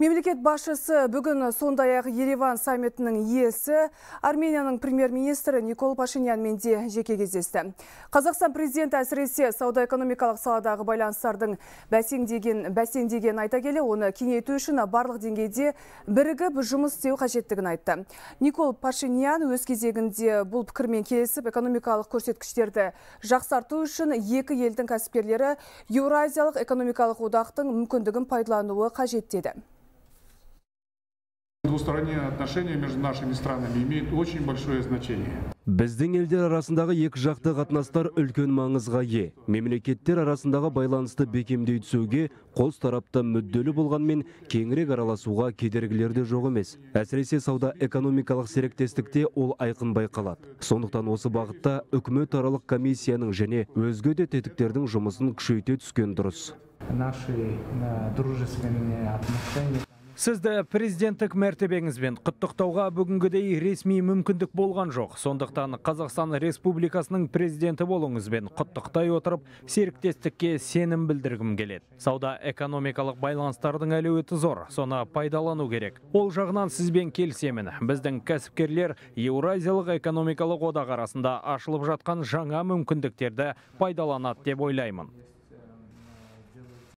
Мемлекет басшысы бүгін сондай ақ Ереван саммитінің иесі Арменияның премьер-министрі Никол Пашинянмен де жеке кездесті. Қазақстан президенті әсіресе сауда-экономикалық саладағы байланыстардың бәсеңдеген бәсеңдеген айта келе, оны кеңейту үшін барлық деңгейде бірігіп жұмыс істеу қажеттігін айтты. Никол Пашинян өз кезегінде бұл пікірмен келісіп, экономикалық көрсеткіштерді жақсарту үшін екі елдің кәсіпкерлері Еуразиялық экономикалық одақтың мүмкіндігін пайдалануы қажет деді. Двусторонние отношения между нашими странами имеют очень большое значение. Біздің елдер арасындағы екі жақты қатынастар үлкен маңызға ие. Мемлекеттер арасындағы байланысты бекемдей түсуге қос тарапта мүдделі болғанмен кеңірек араласуға кедергілер де жоқ емес. Әсіресе сауда экономикалық серіктестікте ол айқын байқалады. Сондықтан осы бағытта үкімет аралық комиссияның және өзге де тетіктердің жұмысын күшейте түскен дұрыс. Наши э, дружественные отношения Сізді президенттік мәртебеңізбен құттықтауға бүгінгідей ресми мүмкіндік болған жоқ. Сондықтан Қазақстан Республикасының президенті болуыңызбен құттықтай отырып, серіктестікке сенім білдіргім келеді. Сауда экономикалық байланыстардың әлеуеті зор, соны пайдалану керек. Ол жағынан сізбен келісемін. Біздің кәсіпкерлер Еуразиялық экономикалық одақ арасында ашылып жатқан жаңа мүмкіндіктерді пайдаланады деп ойлаймын.